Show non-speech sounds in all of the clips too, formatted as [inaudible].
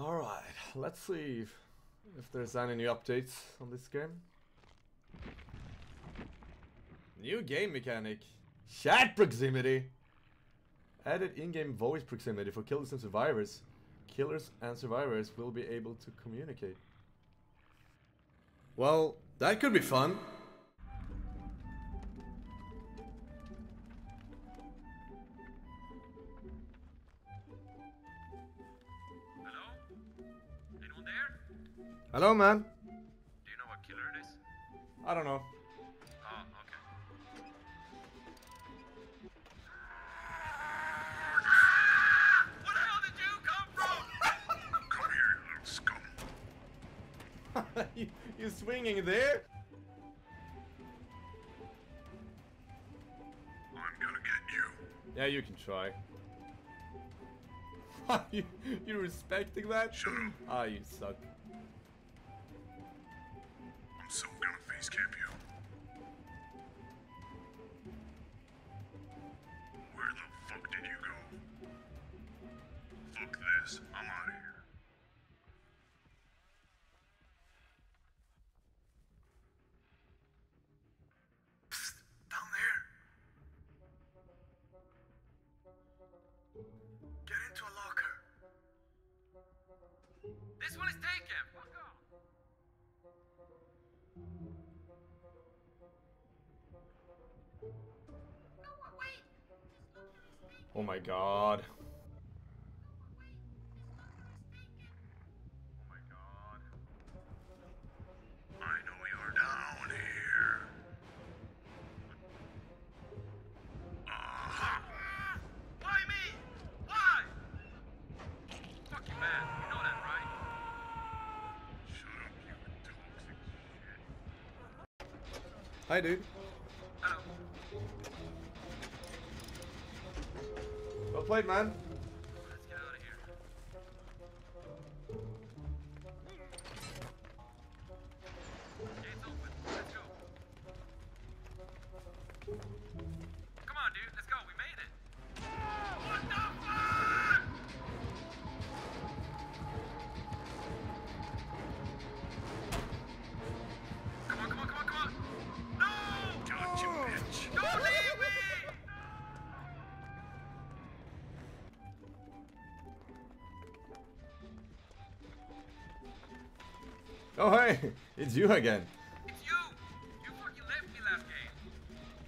Alright, let's see if, if there's any new updates on this game. New game mechanic. Chat proximity. Added in-game voice proximity for killers and survivors. Killers and survivors will be able to communicate. Well, that could be fun. Hello, man. Do you know what killer it is? I don't know. Oh, okay. Where the hell did you come from? Come here, little scum. [laughs] you, you swinging there? I'm gonna get you. Yeah, you can try. [laughs] you, you respecting that? Shut up. Ah, you suck. Gonna you. You toxic shit. Hi, dude. Played, man. Oh, hey! It's you again. It's you! You fucking left me last game.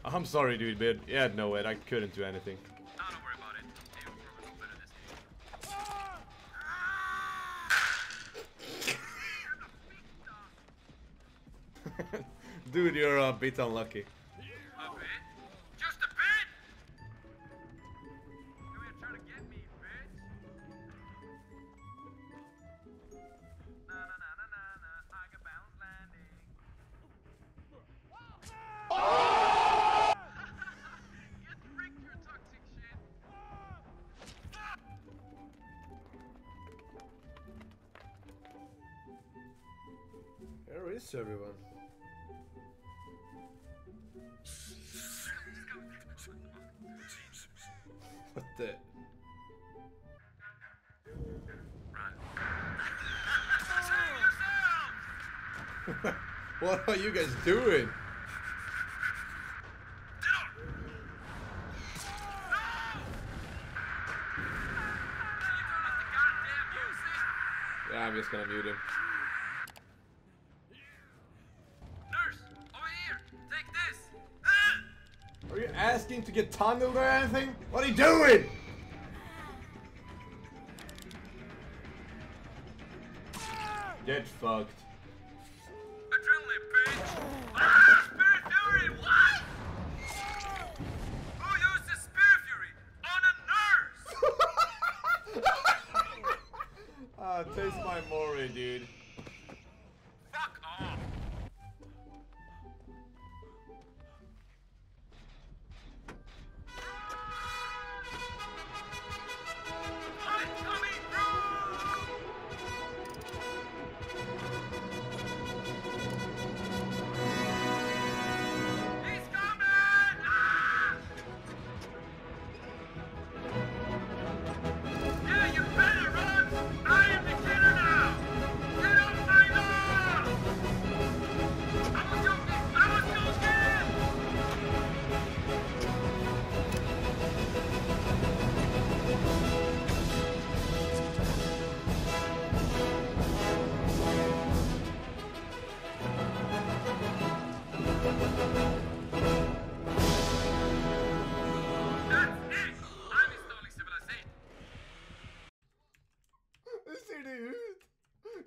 I'm sorry, dude, but yeah, no way. I couldn't do anything. Don't worry about it. Maybe we're gonna better this game. [laughs] dude, you're a bit unlucky. A bit? Where is everyone? What the? [laughs] What are you guys doing? Yeah, I'm just gonna mute him. Asking to get tunneled or anything? What are you doing? Get fucked. Adrenaline, bitch. Ah, Spirit Fury. What? Who used the Spirit Fury on a nurse? [laughs] Ah, taste my Mori, dude.